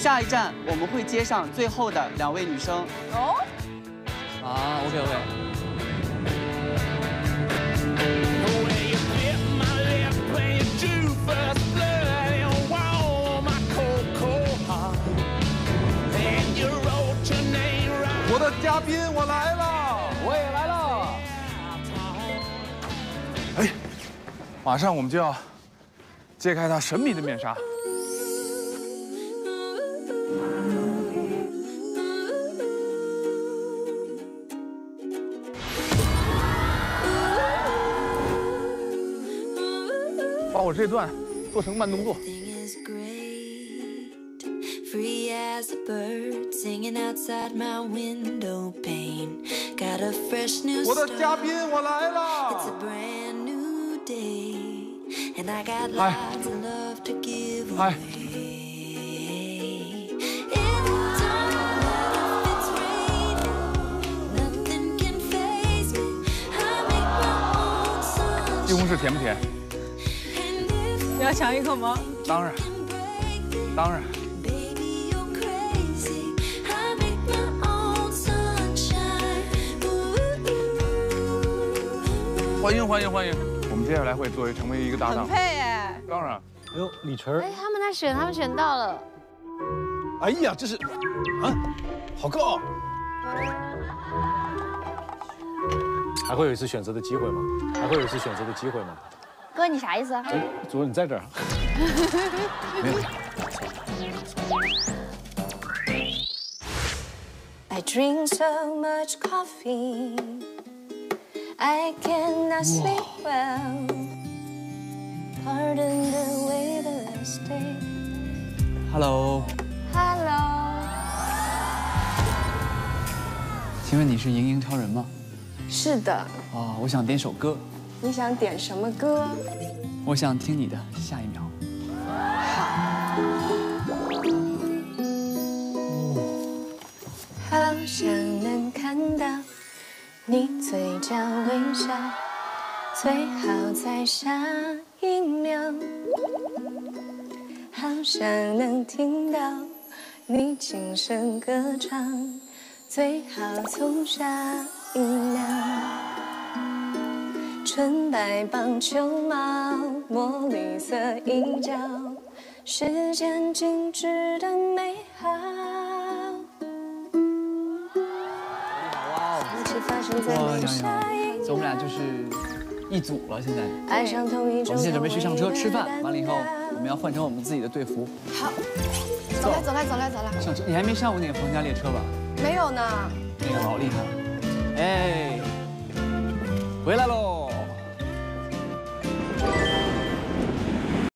下一站我们会接上最后的两位女生。哦。啊，OK OK。我的嘉宾，我来了，我也来了。哎，马上我们就要揭开他神秘的面纱。把我这段做成慢动作。Free as a bird singing outside my window pane. Got a fresh new start. It's a brand new day, and I got lots of love to give away. In the dark, it's raining, nothing can face me. I make my own sunshine. 西红柿甜不甜？你要尝一口吗？当然，当然。欢迎欢迎欢迎！我们接下来会作为成为一个搭档，很配哎。当然，哎呦，李晨，哎，他们在选，他们选到了。哎呀，这是啊，好高！还会有一次选择的机会吗？还会有一次选择的机会吗？哥，你啥意思？哎，主任你在这儿。没有。I drink so much coffee. I cannot sleep well. Pardon the way that I stay. Hello. Hello. 请问你是莹莹超人吗？是的。啊，我想点首歌。你想点什么歌？我想听你的下一秒。好。好想能看到。你嘴角微笑，最好在下一秒。好想能听到你轻声歌唱，最好从下一秒。纯白棒球帽，墨绿色衣角，时间静止的美好。哇，洋洋，我们俩就是一组了。现在，我们现在准备去上车吃饭，完了以后我们要换成我们自己的队服。好，走来走来走来走来。上车，你还没上过那个皇家列车吧？没有呢。那个老厉害了，哎，回来喽。